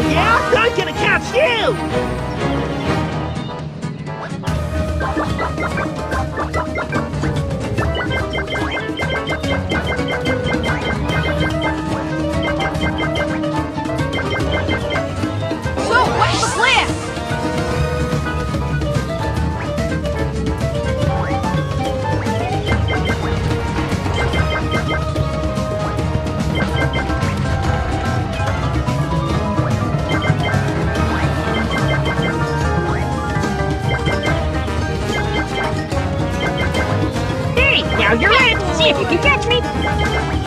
Oh, yeah! Now you're in. See if you can catch me.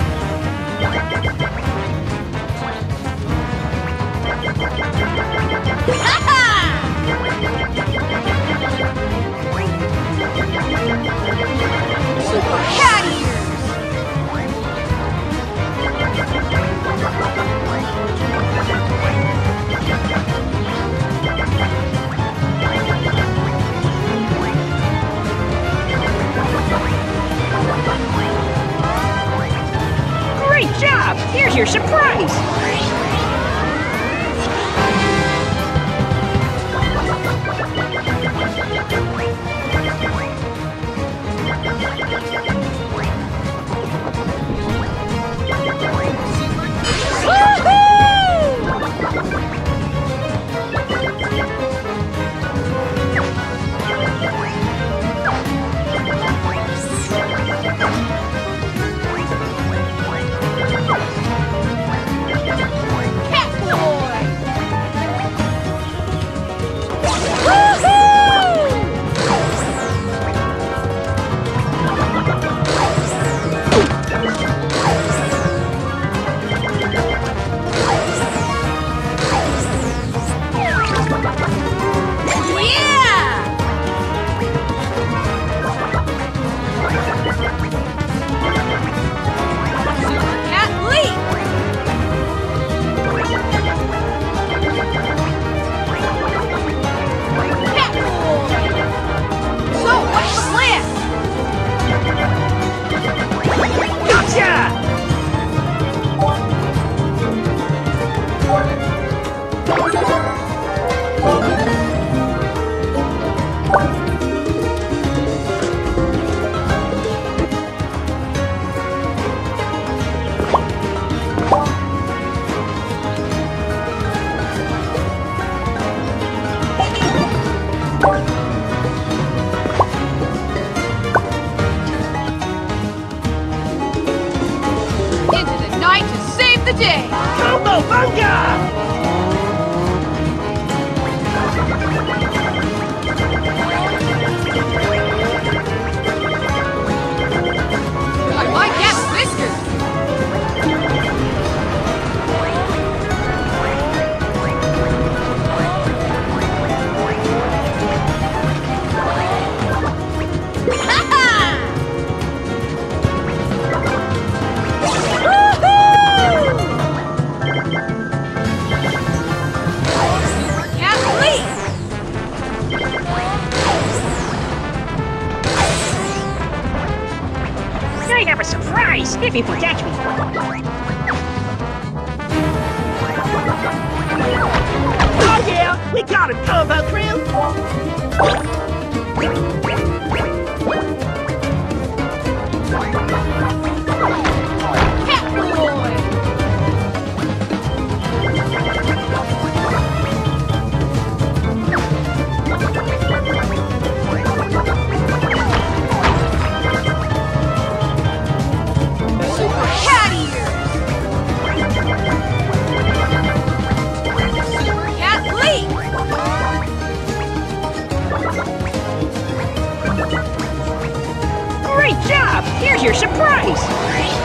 Christ! got him, Combo Crew! Here's your surprise!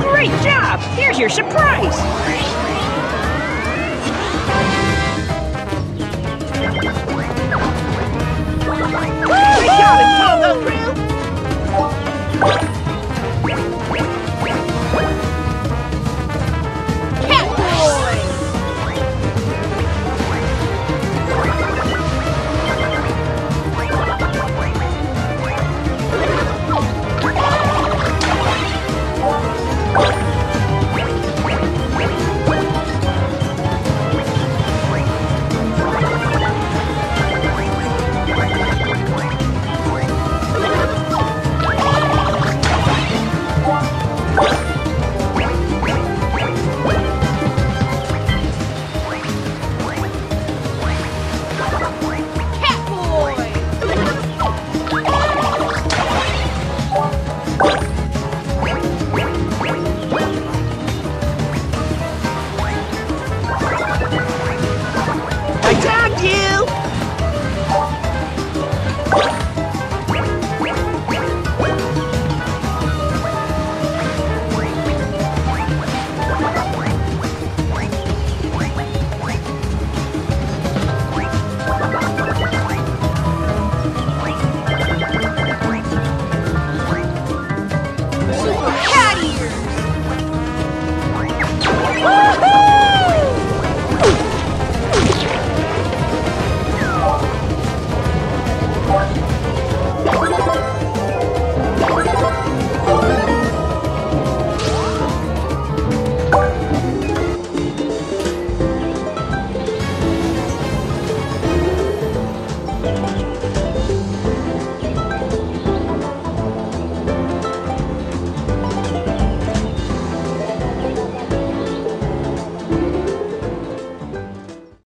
Great job! Here's your surprise! Woo! Great job, Impala!